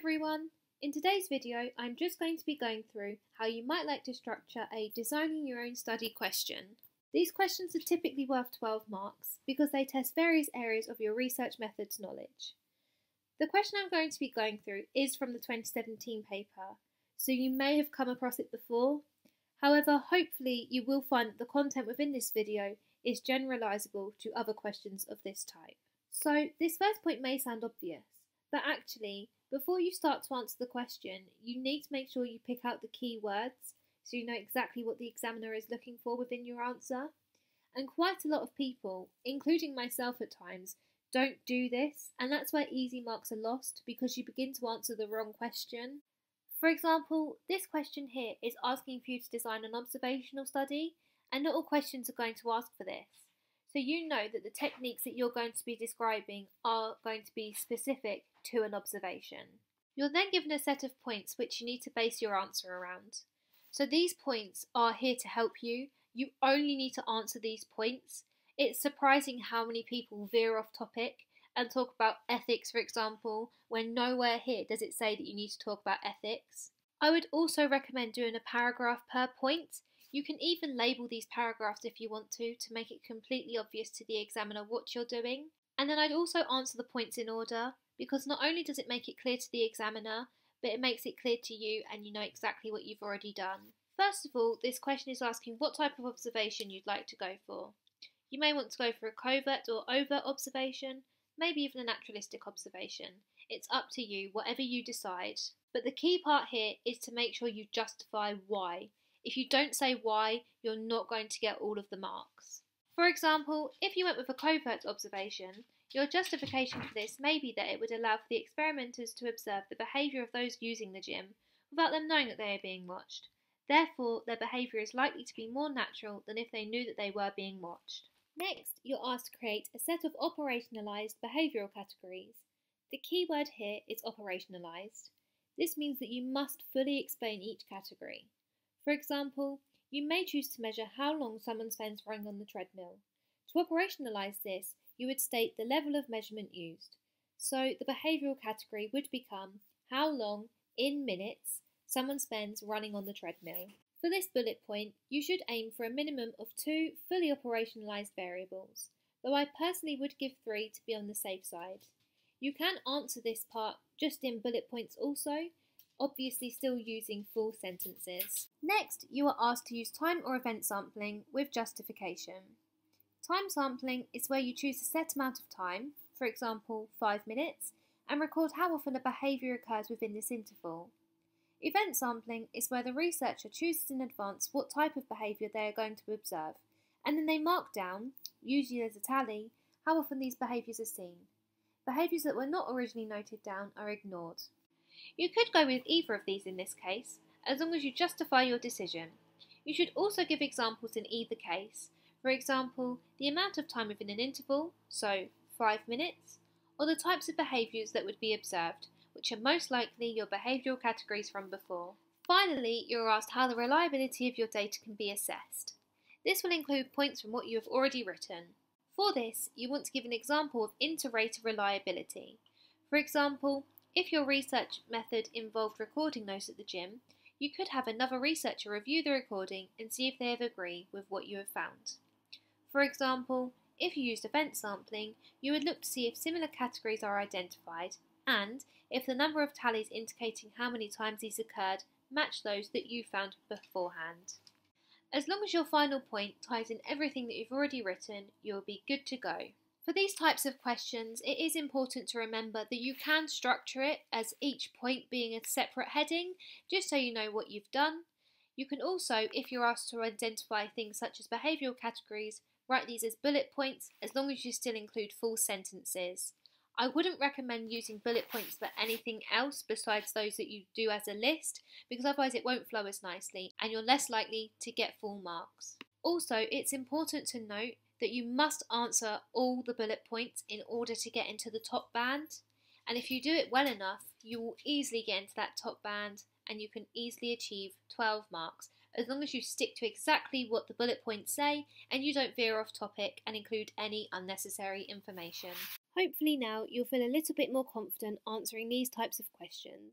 everyone! In today's video I'm just going to be going through how you might like to structure a designing your own study question. These questions are typically worth 12 marks because they test various areas of your research methods knowledge. The question I'm going to be going through is from the 2017 paper, so you may have come across it before. However, hopefully you will find that the content within this video is generalisable to other questions of this type. So this first point may sound obvious, but actually before you start to answer the question, you need to make sure you pick out the key words so you know exactly what the examiner is looking for within your answer. And quite a lot of people, including myself at times, don't do this, and that's where easy marks are lost because you begin to answer the wrong question. For example, this question here is asking for you to design an observational study, and not all questions are going to ask for this. So you know that the techniques that you're going to be describing are going to be specific to an observation. You're then given a set of points which you need to base your answer around. So these points are here to help you. You only need to answer these points. It's surprising how many people veer off topic and talk about ethics, for example, when nowhere here does it say that you need to talk about ethics. I would also recommend doing a paragraph per point. You can even label these paragraphs if you want to, to make it completely obvious to the examiner what you're doing. And then I'd also answer the points in order because not only does it make it clear to the examiner, but it makes it clear to you and you know exactly what you've already done. First of all, this question is asking what type of observation you'd like to go for. You may want to go for a covert or overt observation, maybe even a naturalistic observation. It's up to you, whatever you decide. But the key part here is to make sure you justify why. If you don't say why, you're not going to get all of the marks. For example, if you went with a covert observation, your justification for this may be that it would allow for the experimenters to observe the behaviour of those using the gym without them knowing that they are being watched. Therefore, their behaviour is likely to be more natural than if they knew that they were being watched. Next, you're asked to create a set of operationalised behavioural categories. The key word here is operationalised. This means that you must fully explain each category. For example, you may choose to measure how long someone spends running on the treadmill. To operationalize this, you would state the level of measurement used. So the behavioural category would become how long, in minutes, someone spends running on the treadmill. For this bullet point, you should aim for a minimum of two fully operationalized variables, though I personally would give three to be on the safe side. You can answer this part just in bullet points also, obviously still using full sentences. Next, you are asked to use time or event sampling with justification. Time sampling is where you choose a set amount of time, for example 5 minutes, and record how often a behaviour occurs within this interval. Event sampling is where the researcher chooses in advance what type of behaviour they are going to observe, and then they mark down, usually as a tally, how often these behaviours are seen. Behaviours that were not originally noted down are ignored. You could go with either of these in this case, as long as you justify your decision. You should also give examples in either case, for example, the amount of time within an interval, so 5 minutes, or the types of behaviours that would be observed, which are most likely your behavioural categories from before. Finally, you're asked how the reliability of your data can be assessed. This will include points from what you have already written. For this, you want to give an example of inter-rater reliability. For example, if your research method involved recording notes at the gym, you could have another researcher review the recording and see if they agree with what you have found. For example, if you used event sampling, you would look to see if similar categories are identified and if the number of tallies indicating how many times these occurred match those that you found beforehand. As long as your final point ties in everything that you've already written, you will be good to go. For these types of questions, it is important to remember that you can structure it as each point being a separate heading, just so you know what you've done. You can also, if you're asked to identify things such as behavioural categories, Write these as bullet points as long as you still include full sentences. I wouldn't recommend using bullet points for anything else besides those that you do as a list because otherwise it won't flow as nicely and you're less likely to get full marks. Also, it's important to note that you must answer all the bullet points in order to get into the top band. And if you do it well enough, you will easily get into that top band and you can easily achieve 12 marks as long as you stick to exactly what the bullet points say and you don't veer off topic and include any unnecessary information. Hopefully now you'll feel a little bit more confident answering these types of questions.